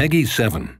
Peggy 7.